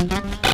Música